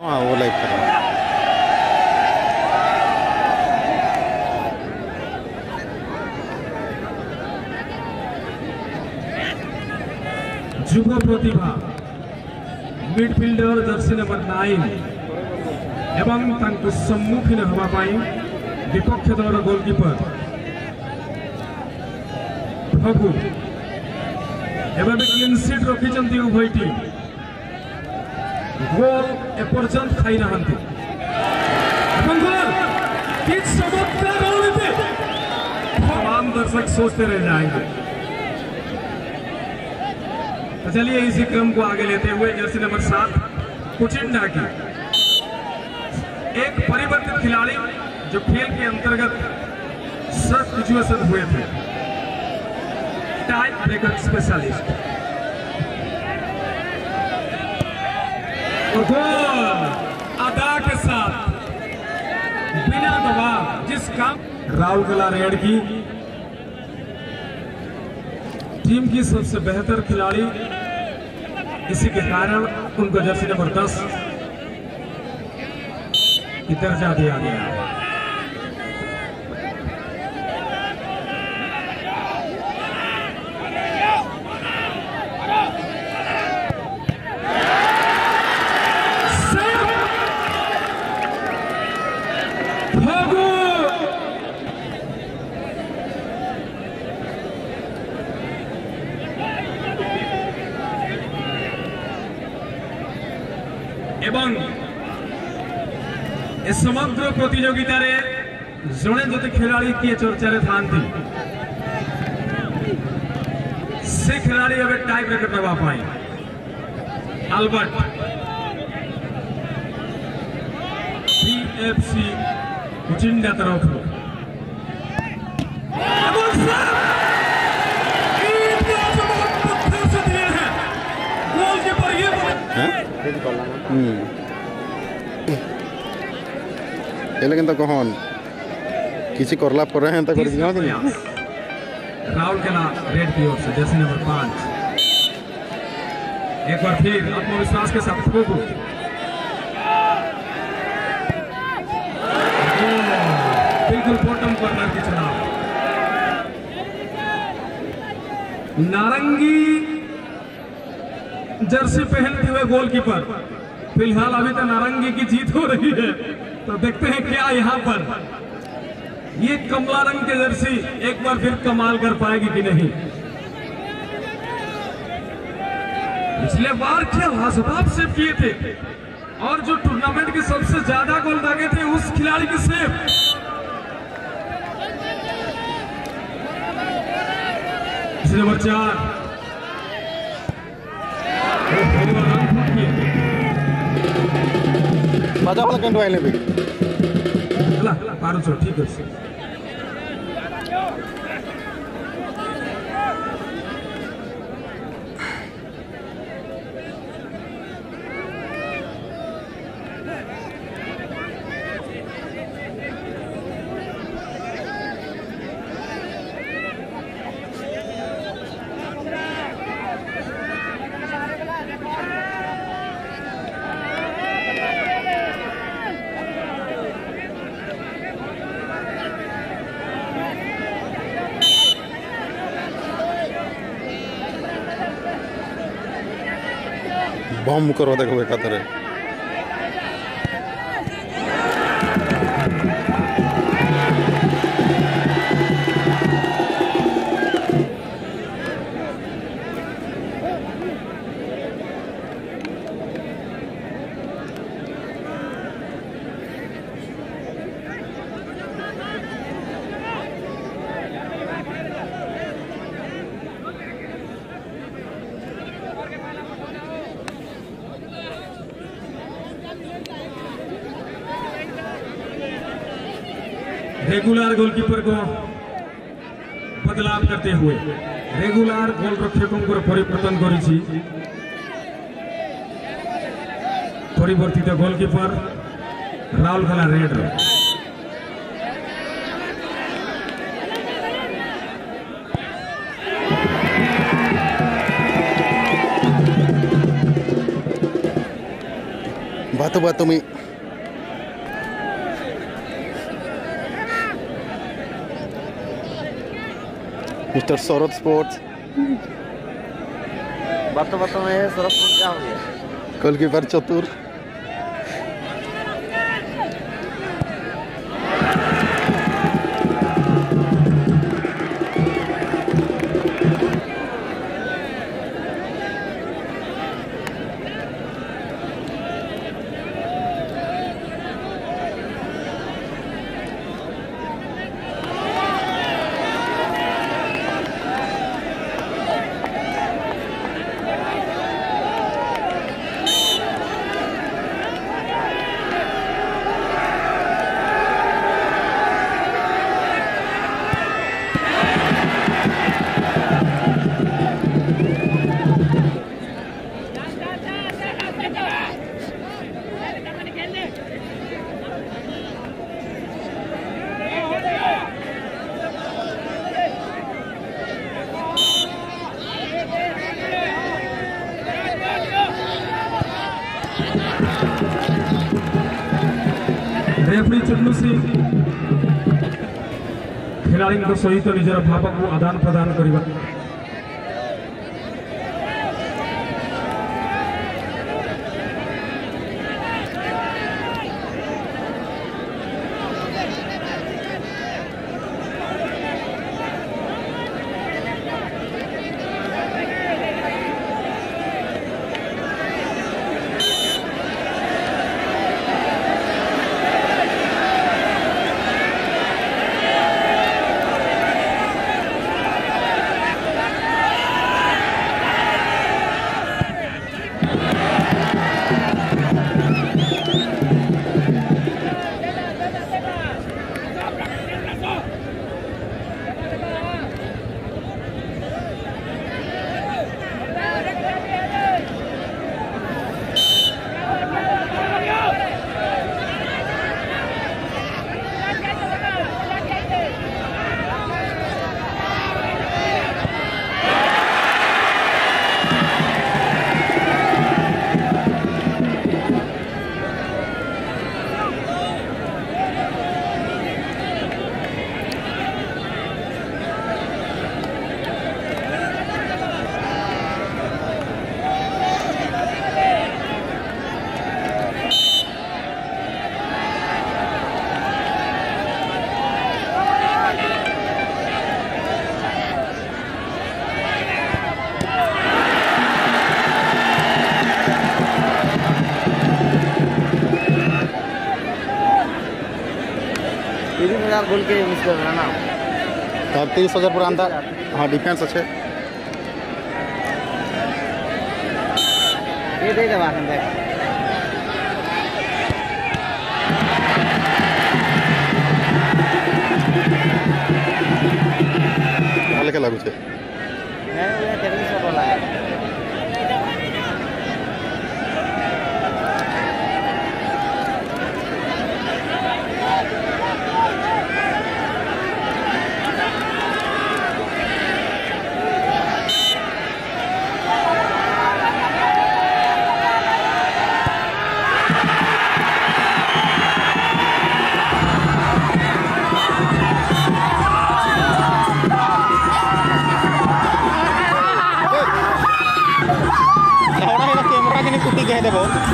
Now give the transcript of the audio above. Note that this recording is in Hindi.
হ্যাঁ ও লাইভ করা যুব প্রতিভা মিডফিল্ডর জার্সি নম্বর নাইন এবং তাঁকু সম্মুখীন হওয়া পাই বিপক্ষ দলর গোলকিপর ফগুর এভাবে ক্লিন সিট রখিছেন উভয় টিম ରଖିଛନ୍ତି ଉଭୟ ଟିମ୍ ଗୋଲ ଏପର୍ଯ୍ୟନ୍ତ ଖାଇନାହାନ୍ତି ଏବଂ ଗୋଲ कि चमत्कार रौनते तमाम दर्शक सोचते रह जाएंगे तो चलिए इसी क्रम को आगे लेते हुए जर्सी नंबर सात कुचिंडा की एक परिवर्तित खिलाड़ी जो खेल के अंतर्गत सर्व सिचुएशन हुए थे टाइम ब्रेकर स्पेशलिस्ट अदा के साथ बिना दबाव जिस काम राहुल कला रेड की, टीम की सबसे बेहतर खिलाड़ी। इसी के कारण उनको जर्सी नंबर 10 की दर्जा दिया गया। এবং એ સમગ્ર પ્રતિયોગિતારે જણે જતે ખેલાડી કે ચર્ચારે થાંતી સે ખેલાડી હવે ટાઈ બ્રેકર લેવા પાઈ આલ્બર્ટ પીએફસી ઉચિંડા તરફ হুম এলে কিন্তু কখন কিছু করলা পরে হ্যাঁ তা করে দিলাম राहुल खेला रेड की ओर एक बार फिर आत्मविश्वास के साथ खूब बिल्कुल बॉटम कॉर्नर की चुनाव नारंगी जर्सी पहनते हुए गोलकीपर। फ़िलहाल अभी तो नारंगी की जीत हो रही है। तो देखते हैं क्या यहाँ पर। ये कमला रंग की जर्सी एक बार फिर कमाल कर पाएगी कि नहीं। पिछले बार क्या लाजवाब सेव किए थे? और जो टूर्नामेंट के सबसे ज़्यादा गोल दागे थे, उस खिलाड़ी के सेव। नंबर चार। ମଜା ଭଲ କେନ୍ତୁ ଆଇଲେ ବି ହେଲା ପାରୁଛ ଠିକ ଅଛି ಬಾಂಬ್ ಮುಖರವಾದಾಗ ಬೇಕಾದರೆ रेगुलर गोलकीपर को बदलाव करते हुए रेगुलर गोलरक्षकों परिवर्तन करिछि परिवर्तित गोलकीपर राहुल खेला रेड रे batu-batu mi. Mister Saurabh sports. बातों बातों में सौरभ कल की पर चतुर। रेफरी चुन्नू सिंह खिलाड़ी सहित निजर भाव को आदान प्रदान करने हज़ार गोल के मुझको ना। तो तीस हज़ार पूरा अंदर हाँ डिफेंस अच्छे। ये दे दवा अंदर है। Lissabon.